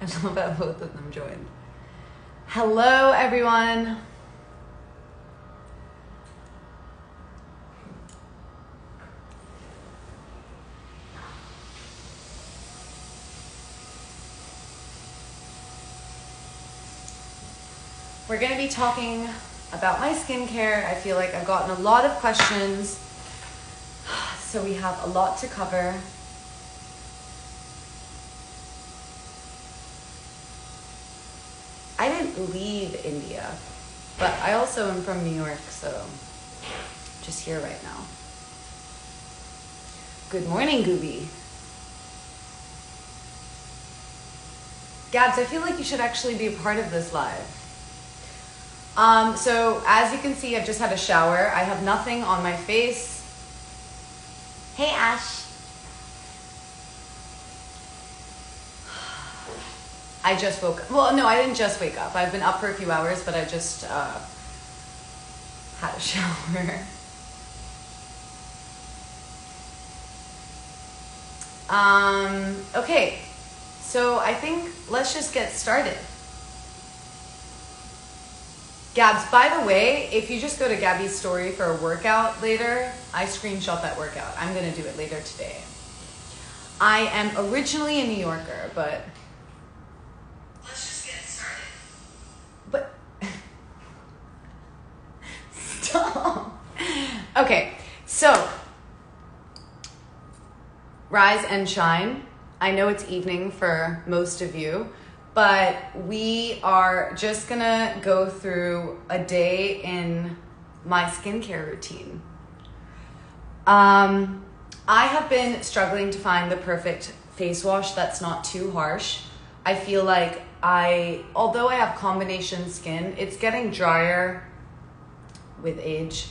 I love how both of them joined. Hello, everyone. We're going to be talking about my skincare. I feel like I've gotten a lot of questions, so we have a lot to cover. I didn't leave India, but I also am from New York, so just here right now. Good morning, Gooby. Gabs, I feel like you should actually be a part of this live. Um, so as you can see, I've just had a shower. I have nothing on my face. Hey, Ash. I just woke up. Well, no, I didn't just wake up. I've been up for a few hours, but I just uh, had a shower. um, okay, so I think let's just get started. Gabs, by the way, if you just go to Gabby's story for a workout later, I screenshot that workout. I'm going to do it later today. I am originally a New Yorker, but. Let's just get started. But. Stop. Okay, so. Rise and shine. I know it's evening for most of you but we are just gonna go through a day in my skincare routine. Um, I have been struggling to find the perfect face wash that's not too harsh. I feel like I, although I have combination skin, it's getting drier with age.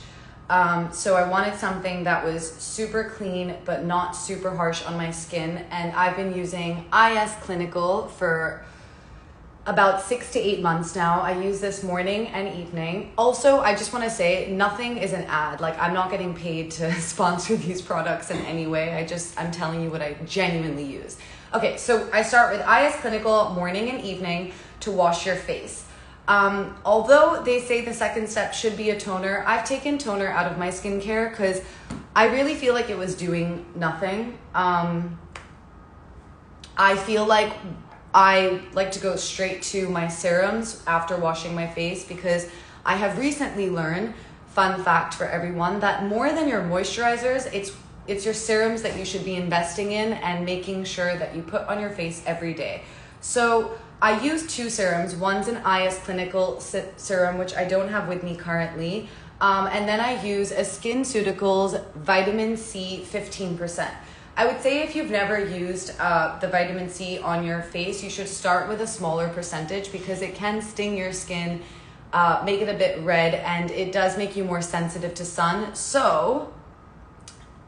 Um, so I wanted something that was super clean but not super harsh on my skin. And I've been using IS Clinical for about six to eight months now. I use this morning and evening. Also, I just want to say nothing is an ad. Like, I'm not getting paid to sponsor these products in any way. I just, I'm telling you what I genuinely use. Okay, so I start with IS Clinical morning and evening to wash your face. Um, although they say the second step should be a toner, I've taken toner out of my skincare because I really feel like it was doing nothing. Um, I feel like I like to go straight to my serums after washing my face because I have recently learned, fun fact for everyone, that more than your moisturizers, it's it's your serums that you should be investing in and making sure that you put on your face every day. So I use two serums. One's an IS Clinical serum, which I don't have with me currently. Um, and then I use a SkinCeuticals Vitamin C 15%. I would say if you've never used uh, the vitamin C on your face, you should start with a smaller percentage because it can sting your skin, uh, make it a bit red, and it does make you more sensitive to sun. So,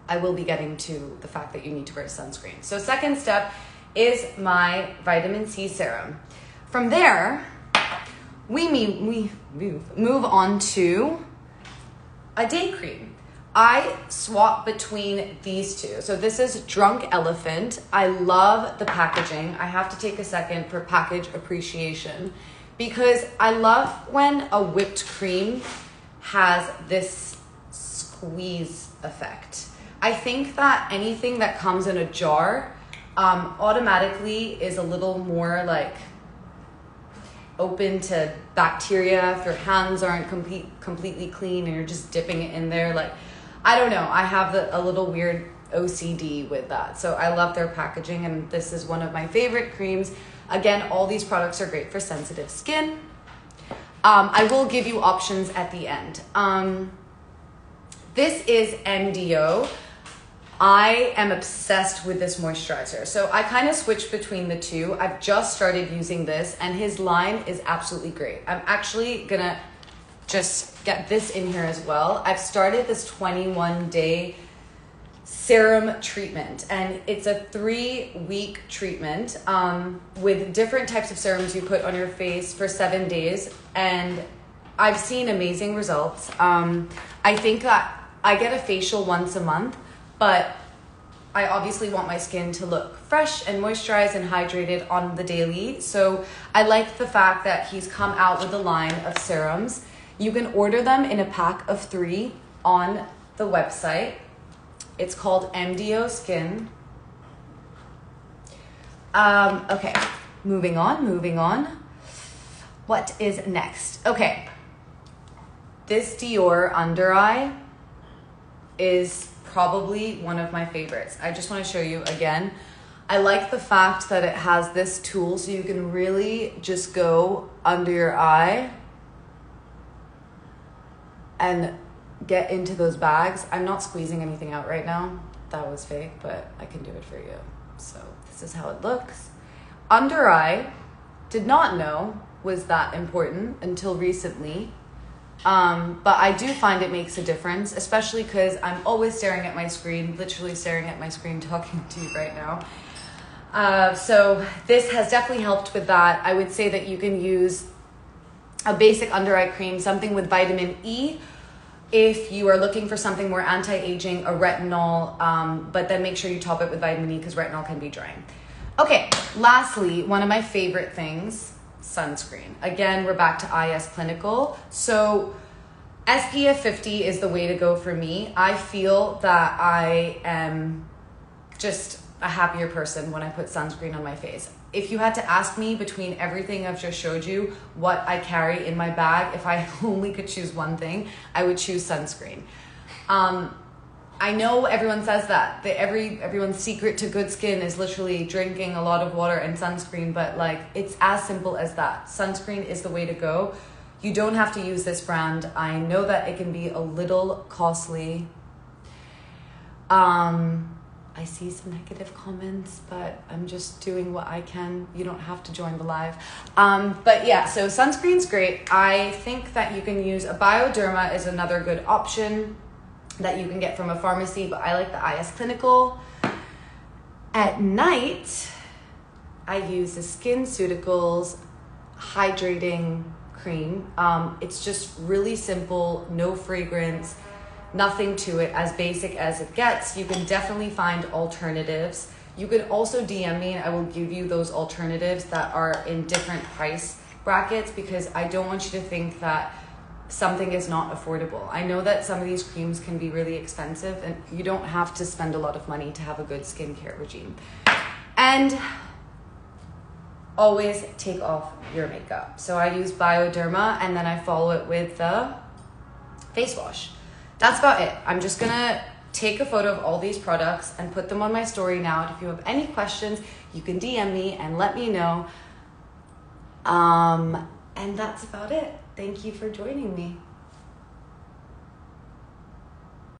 I will be getting to the fact that you need to wear sunscreen. So, second step is my vitamin C serum. From there, we, we move, move on to a day cream. I swap between these two. So this is Drunk Elephant. I love the packaging. I have to take a second for package appreciation because I love when a whipped cream has this squeeze effect. I think that anything that comes in a jar um, automatically is a little more like open to bacteria if your hands aren't complete, completely clean and you're just dipping it in there like I don't know. I have the, a little weird OCD with that. So I love their packaging, and this is one of my favorite creams. Again, all these products are great for sensitive skin. Um, I will give you options at the end. Um, this is MDO. I am obsessed with this moisturizer. So I kind of switched between the two. I've just started using this, and his line is absolutely great. I'm actually gonna just get this in here as well. I've started this 21 day serum treatment and it's a three week treatment um, with different types of serums you put on your face for seven days and i've seen amazing results um, i think that i get a facial once a month but I obviously want my skin to look fresh and moisturized and hydrated on the daily. So I like the fact that he's come out with a line of serums. You can order them in a pack of three on the website. It's called MDO Skin. Um, okay, moving on, moving on. What is next? Okay, this Dior under eye is probably one of my favorites. I just want to show you again. I like the fact that it has this tool so you can really just go under your eye and get into those bags. I'm not squeezing anything out right now. That was fake, but I can do it for you. So this is how it looks. Under eye, did not know was that important until recently. Um, but I do find it makes a difference, especially because I'm always staring at my screen, literally staring at my screen, talking to you right now. Uh, so this has definitely helped with that. I would say that you can use a basic under eye cream, something with vitamin E. If you are looking for something more anti aging, a retinol, um, but then make sure you top it with vitamin E because retinol can be drying. Okay, lastly, one of my favorite things sunscreen. Again, we're back to IS Clinical. So, SPF 50 is the way to go for me. I feel that I am just a happier person when I put sunscreen on my face. If you had to ask me between everything I've just showed you, what I carry in my bag, if I only could choose one thing, I would choose sunscreen. Um, I know everyone says that that every everyone's secret to good skin is literally drinking a lot of water and sunscreen, but like it's as simple as that. Sunscreen is the way to go. You don't have to use this brand. I know that it can be a little costly. Um, I see some negative comments, but I'm just doing what I can. You don't have to join the live. Um, but yeah, so sunscreen's great. I think that you can use a Bioderma is another good option that you can get from a pharmacy, but I like the IS Clinical. At night, I use the SkinCeuticals hydrating cream. Um, it's just really simple, no fragrance, nothing to it, as basic as it gets. You can definitely find alternatives. You can also DM me and I will give you those alternatives that are in different price brackets because I don't want you to think that something is not affordable. I know that some of these creams can be really expensive and you don't have to spend a lot of money to have a good skincare regime. And always take off your makeup. So I use Bioderma and then I follow it with the face wash. That's about it. I'm just gonna take a photo of all these products and put them on my story now. And If you have any questions, you can DM me and let me know. Um, and that's about it. Thank you for joining me.